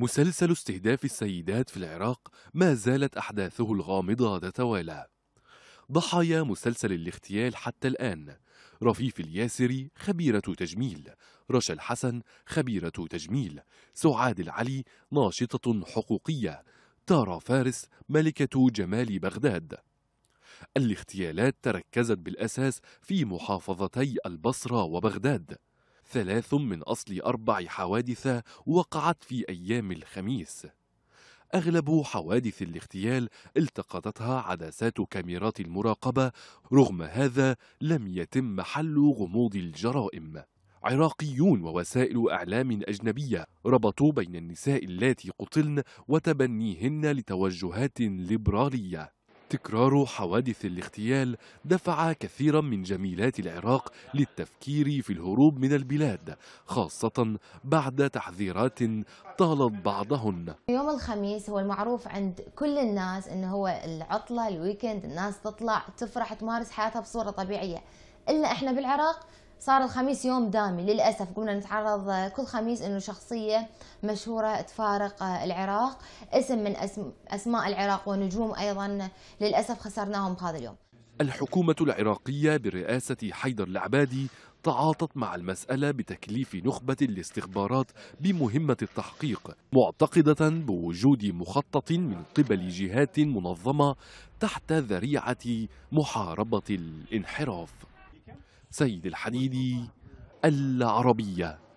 مسلسل استهداف السيدات في العراق ما زالت أحداثه الغامضة تتوالى. ضحايا مسلسل الاغتيال حتى الآن. رفيف الياسري خبيرة تجميل. رشا الحسن خبيرة تجميل. سعاد العلي ناشطة حقوقية. تارا فارس ملكة جمال بغداد. الاغتيالات تركزت بالأساس في محافظتي البصرة وبغداد. ثلاث من أصل أربع حوادث وقعت في أيام الخميس. أغلب حوادث الاغتيال التقطتها عدسات كاميرات المراقبة رغم هذا لم يتم حل غموض الجرائم. عراقيون ووسائل إعلام أجنبية ربطوا بين النساء اللاتي قتلن وتبنيهن لتوجهات ليبرالية. تكرار حوادث الاغتيال دفع كثيرا من جميلات العراق للتفكير في الهروب من البلاد خاصة بعد تحذيرات طالت بعضهن. يوم الخميس هو المعروف عند كل الناس إنه هو العطلة الويكند الناس تطلع تفرح تمارس حياتها بصورة طبيعية. إلا إحنا بالعراق صار الخميس يوم دامي للأسف قمنا نتعرض كل خميس أنه شخصية مشهورة تفارق العراق اسم من أسم أسماء العراق ونجوم أيضا للأسف خسرناهم هذا اليوم. الحكومة العراقية برئاسة حيدر العبادي تعاطت مع المسألة بتكليف نخبة الاستخبارات بمهمة التحقيق معتقدة بوجود مخطط من قبل جهات منظمة تحت ذريعة محاربة الانحراف. سيد الحديدي العربية.